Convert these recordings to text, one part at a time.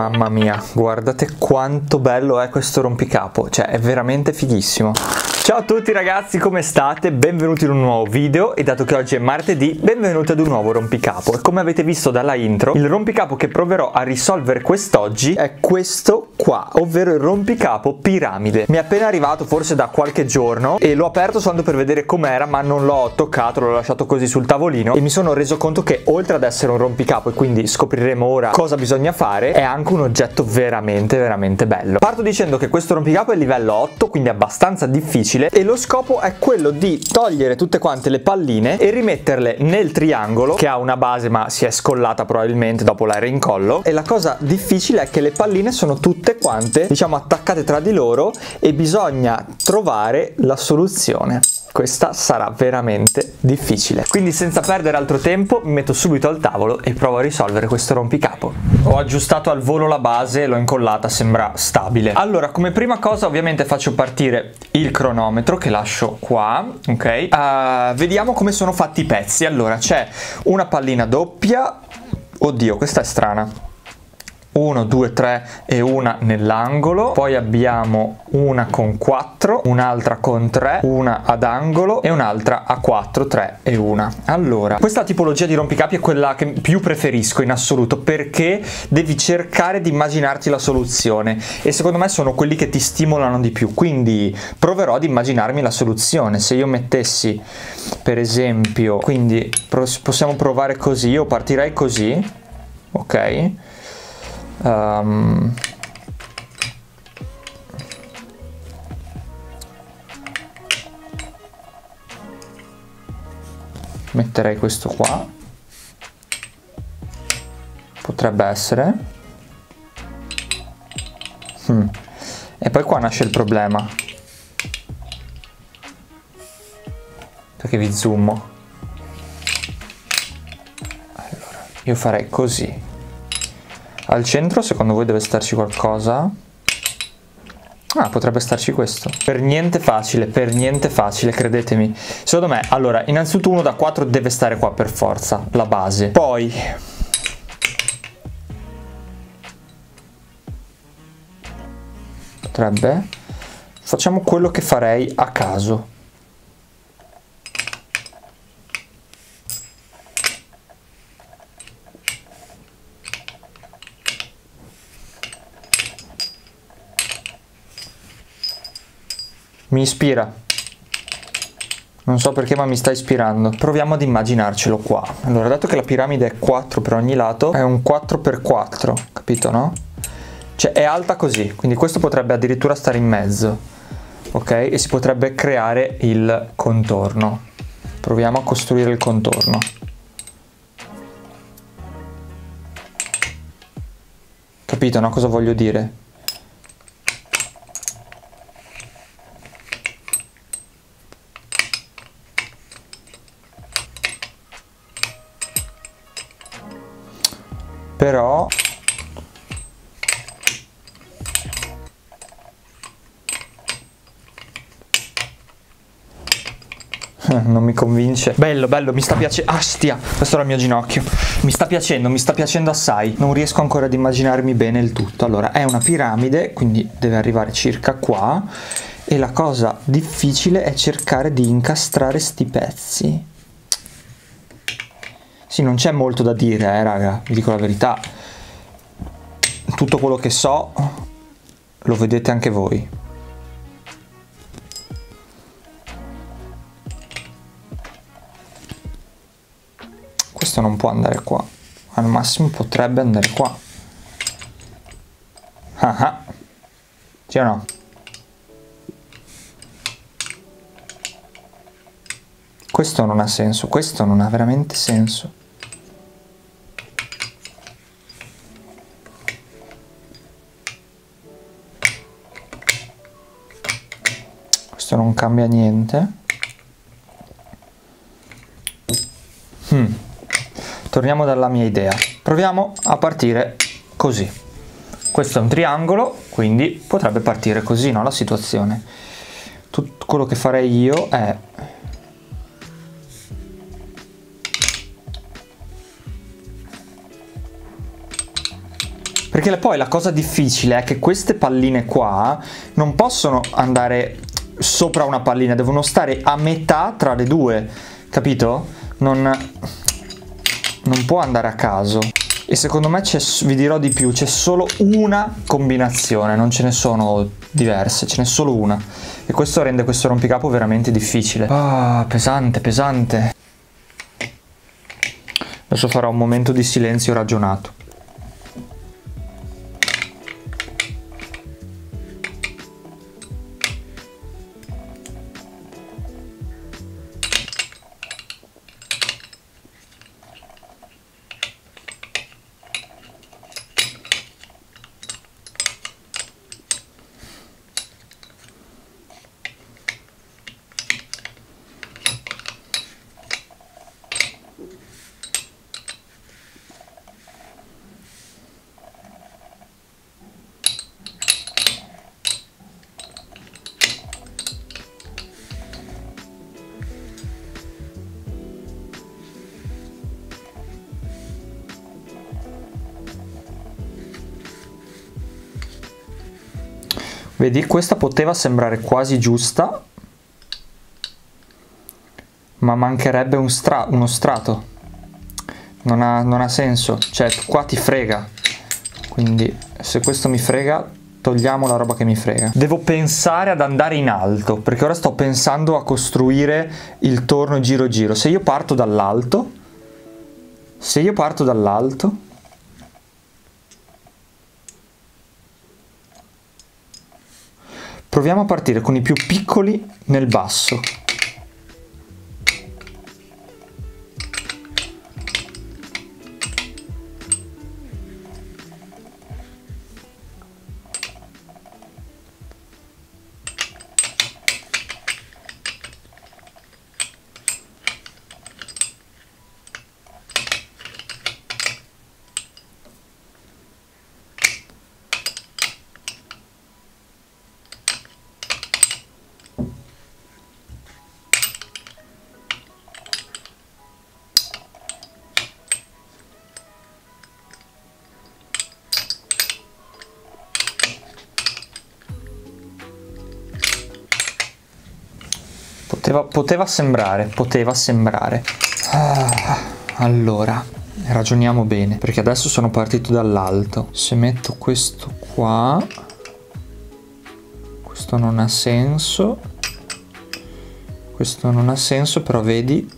Mamma mia, guardate quanto bello è questo rompicapo, cioè è veramente fighissimo. Ciao a tutti ragazzi, come state? Benvenuti in un nuovo video e dato che oggi è martedì, benvenuti ad un nuovo rompicapo. E come avete visto dalla intro, il rompicapo che proverò a risolvere quest'oggi è questo qua, ovvero il rompicapo piramide. Mi è appena arrivato forse da qualche giorno e l'ho aperto soltanto per vedere com'era, ma non l'ho toccato, l'ho lasciato così sul tavolino e mi sono reso conto che oltre ad essere un rompicapo e quindi scopriremo ora cosa bisogna fare, è anche un oggetto veramente veramente bello. Parto dicendo che questo rompicapo è livello 8, quindi abbastanza difficile difficile e lo scopo è quello di togliere tutte quante le palline e rimetterle nel triangolo che ha una base ma si è scollata probabilmente dopo la rincollo e la cosa difficile è che le palline sono tutte quante diciamo attaccate tra di loro e bisogna trovare la soluzione questa sarà veramente difficile. Quindi senza perdere altro tempo mi metto subito al tavolo e provo a risolvere questo rompicapo. Ho aggiustato al volo la base, l'ho incollata, sembra stabile. Allora, come prima cosa ovviamente faccio partire il cronometro che lascio qua, ok? Uh, vediamo come sono fatti i pezzi. Allora, c'è una pallina doppia. Oddio, questa è strana 1, 2, 3 e una nell'angolo, poi abbiamo una con 4, un'altra con 3, una ad angolo e un'altra a 4, 3 e una. Allora, questa tipologia di rompicapi è quella che più preferisco in assoluto perché devi cercare di immaginarti la soluzione e secondo me sono quelli che ti stimolano di più, quindi proverò ad immaginarmi la soluzione. Se io mettessi per esempio, quindi possiamo provare così, io partirei così, ok? Um, metterei questo qua. Potrebbe essere. Hmm. e poi qua nasce il problema. Perché vi zoomo. Allora io farei così al centro secondo voi deve starci qualcosa? Ah, potrebbe starci questo. Per niente facile, per niente facile, credetemi. Secondo me, allora, innanzitutto uno da 4 deve stare qua per forza, la base. Poi... Potrebbe... Facciamo quello che farei a caso. Mi ispira. Non so perché ma mi sta ispirando. Proviamo ad immaginarcelo qua. Allora, dato che la piramide è 4 per ogni lato, è un 4x4, capito no? Cioè è alta così, quindi questo potrebbe addirittura stare in mezzo, ok? E si potrebbe creare il contorno. Proviamo a costruire il contorno. Capito no? Cosa voglio dire? Convince. Bello, bello, mi sta piacendo. Astia, questo era il mio ginocchio. Mi sta piacendo, mi sta piacendo assai. Non riesco ancora ad immaginarmi bene il tutto. Allora, è una piramide, quindi deve arrivare circa qua. E la cosa difficile è cercare di incastrare sti pezzi. Sì, non c'è molto da dire, eh, raga, vi dico la verità. Tutto quello che so lo vedete anche voi. Questo non può andare qua. Al massimo potrebbe andare qua. Ah ah. Sì o no? Questo non ha senso, questo non ha veramente senso. questo non cambia niente hmm. Torniamo dalla mia idea. Proviamo a partire così. Questo è un triangolo quindi potrebbe partire così no, la situazione. Tutto quello che farei io è Perché poi la cosa difficile è che queste palline qua non possono andare sopra una pallina, devono stare a metà tra le due, capito? Non, non può andare a caso. E secondo me vi dirò di più, c'è solo una combinazione, non ce ne sono diverse, ce n'è solo una. E questo rende questo rompicapo veramente difficile. Ah, pesante, pesante. Adesso farò un momento di silenzio ragionato. Vedi, questa poteva sembrare quasi giusta, ma mancherebbe un stra uno strato. Non ha, non ha senso, cioè qua ti frega. Quindi se questo mi frega, togliamo la roba che mi frega. Devo pensare ad andare in alto, perché ora sto pensando a costruire il torno giro giro. Se io parto dall'alto, se io parto dall'alto, Proviamo a partire con i più piccoli nel basso. Poteva, poteva sembrare, poteva sembrare. Ah, allora, ragioniamo bene, perché adesso sono partito dall'alto. Se metto questo qua, questo non ha senso. Questo non ha senso, però vedi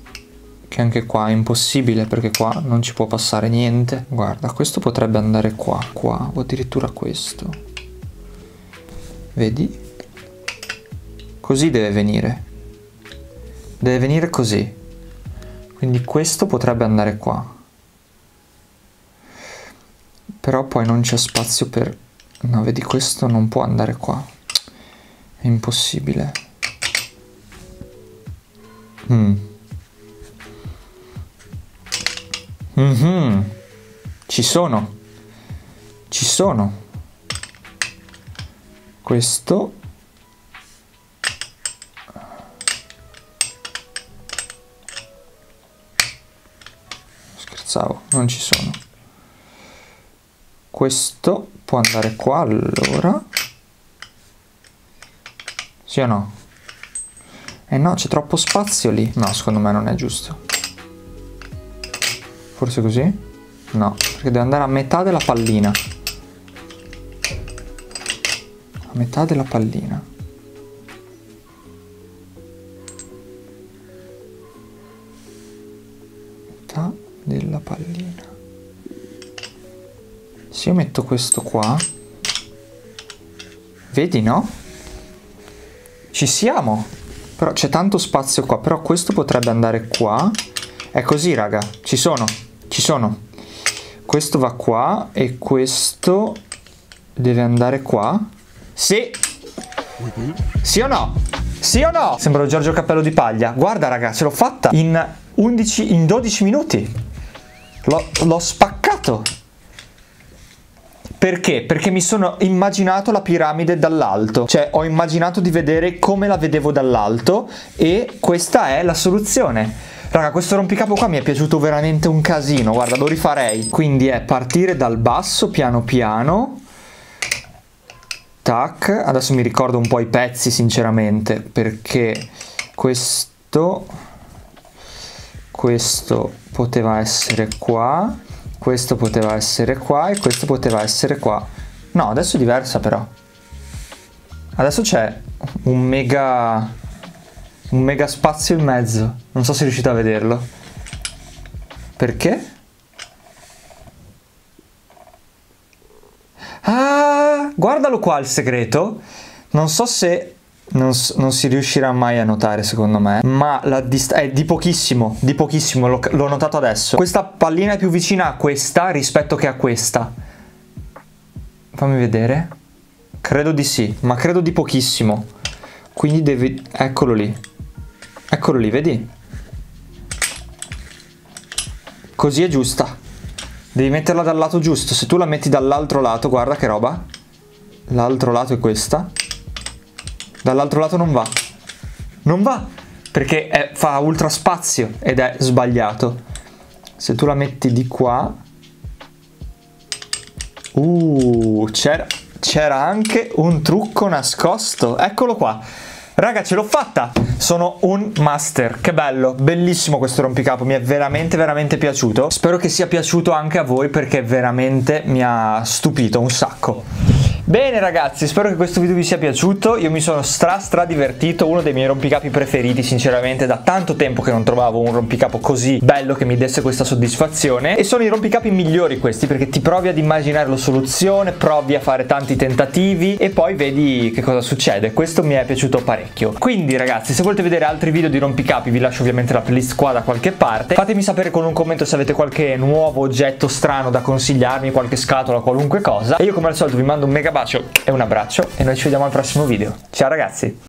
che anche qua è impossibile perché qua non ci può passare niente. Guarda, questo potrebbe andare qua, qua o addirittura questo. Vedi? Così deve venire deve venire così. Quindi questo potrebbe andare qua. Però poi non c'è spazio per no vedi questo non può andare qua. È impossibile. Mm. Mm -hmm. ci sono. Ci sono. Questo scherzavo, non ci sono. Questo può andare qua allora. Sì o no? Eh no, c'è troppo spazio lì. No, secondo me non è giusto. Forse così? No, perché deve andare a metà della pallina. A metà della pallina. Se io metto questo qua vedi no? ci siamo però c'è tanto spazio qua però questo potrebbe andare qua è così raga ci sono ci sono questo va qua e questo deve andare qua sì sì o no? Sì o no? Sembra Giorgio Cappello di Paglia. Guarda raga, ce l'ho fatta in 11, in 12 minuti. L'ho spaccato. Perché? Perché mi sono immaginato la piramide dall'alto, cioè ho immaginato di vedere come la vedevo dall'alto e questa è la soluzione. Raga, questo rompicapo qua mi è piaciuto veramente un casino, guarda, lo rifarei. Quindi è partire dal basso piano piano. Tac, adesso mi ricordo un po' i pezzi sinceramente, perché questo questo poteva essere qua, questo poteva essere qua e questo poteva essere qua. No, adesso è diversa però. Adesso c'è un mega un mega spazio in mezzo. Non so se riuscite a vederlo. Perché? Ah, guardalo qua il segreto. Non so se non, non, si riuscirà mai a notare secondo me, ma la dist- è di pochissimo, di pochissimo, l'ho, l'ho notato adesso. Questa pallina è più vicina a questa rispetto che a questa. Fammi vedere. Credo di sì, ma credo di pochissimo. Quindi devi... Eccolo lì. Eccolo lì, vedi? Così è giusta. Devi metterla dal lato giusto. Se tu la metti dall'altro lato, guarda che roba. L'altro lato è questa. Dall'altro lato non va. Non va, perché è, fa ultra spazio ed è sbagliato. Se tu la metti di qua... Uh, c'era, c'era anche un trucco nascosto. Eccolo qua. Raga, ce l'ho fatta! Sono un master, che bello, bellissimo questo rompicapo, mi è veramente veramente piaciuto. Spero che sia piaciuto anche a voi perché veramente mi ha stupito un sacco. Bene ragazzi, spero che questo video vi sia piaciuto, io mi sono stra stra divertito, uno dei miei rompicapi preferiti sinceramente, da tanto tempo che non trovavo un rompicapo così bello che mi desse questa soddisfazione. E sono i rompicapi migliori questi perché ti provi ad immaginare la soluzione, provi a fare tanti tentativi e poi vedi che cosa succede, questo mi è piaciuto parecchio. Quindi ragazzi, se volete vedere altri video di rompicapi vi lascio ovviamente la playlist qua da qualche parte, fatemi sapere con un commento se avete qualche nuovo oggetto strano da consigliarmi, qualche scatola, qualunque cosa. E io come al solito vi mando un mega bacio e un abbraccio e noi ci vediamo al prossimo video. Ciao ragazzi!